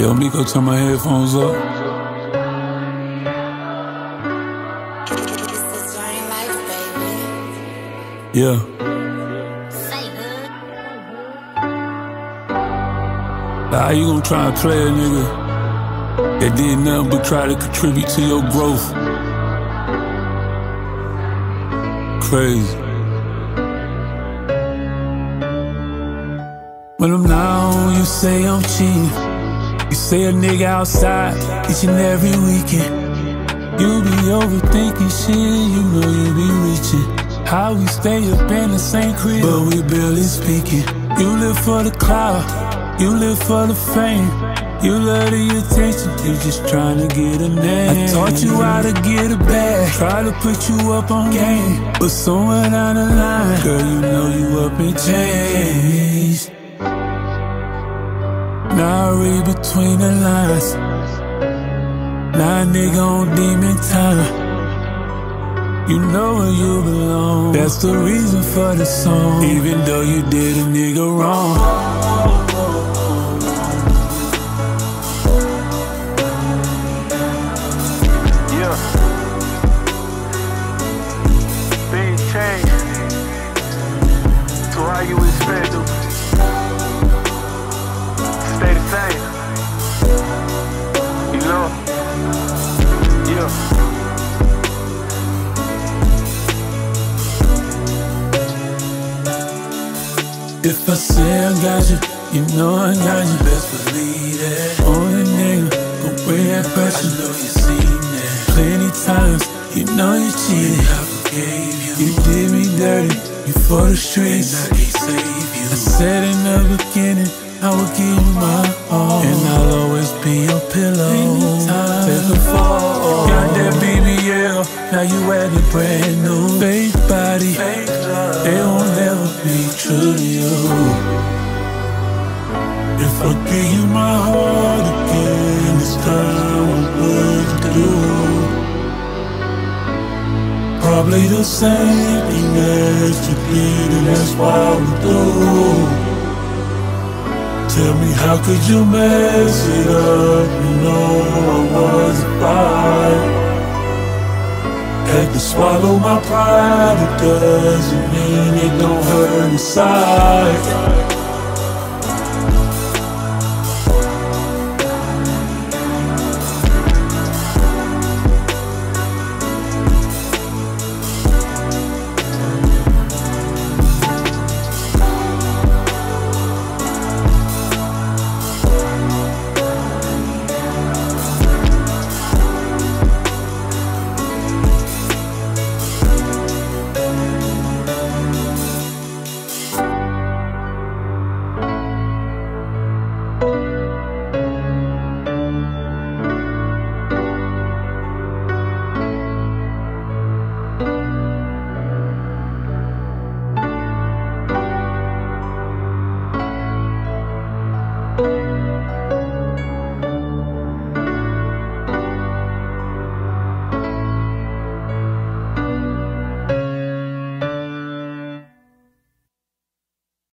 Yo, Miko, turn my headphones up. Yeah. How you gonna try and play a nigga that did nothing but try to contribute to your growth? Crazy. When I'm down, you say I'm cheating. Say a nigga outside each and every weekend. You be overthinking shit, you know you be reaching. How we stay up in the same crib, but we barely speaking. You live for the cloud, you live for the fame. You love the attention, you just trying to get a name. I taught you how to get a bag, try to put you up on game. But somewhere down the line, girl, you know you up in change. Now I read between the lines. Now nigga on demon time. You know where you belong. That's the reason for the song. Even though you did a nigga wrong. Yeah. Things change. So how you expect to If I say I got you, you know I got you. Best believe that. Only nigga go bring that pressure. I know you seen that. Plenty times, you know you cheated. I forgave you. You did me dirty, you for the streets. And I can't save you. I said in the beginning, I would give you my all. And I'll always be your pillow. Now you acting brand new. Fake body, they won't ever be true to you. If I give you my heart again, this time what would you do? Probably the same thing as you did, and that's why we do. Tell me, how could you mess it up? You know swallow my pride, it doesn't mean it don't hurt inside.